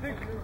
That's his shoes.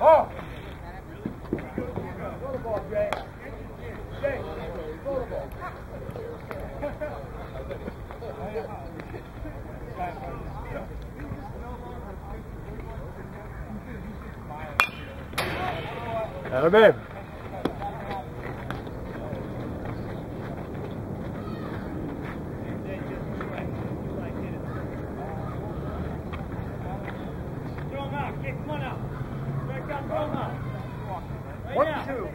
Oh! Babe. Him. Come on out. Back out, throw him out. Right One, now. two.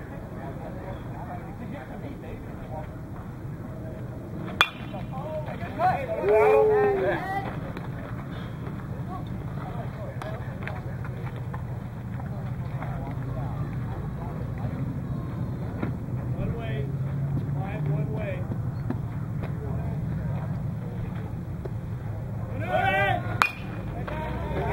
One way. Five, one way. Good battle. Head out in front of your shoes. You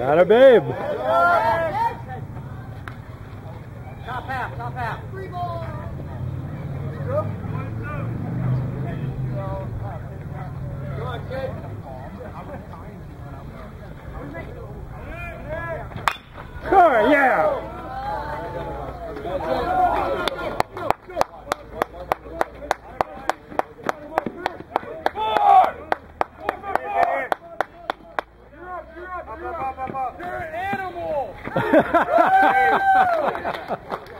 Atta babe. Top half, top half. On, kid. Come on, yeah. Up, up, up, up, up. You're an animal.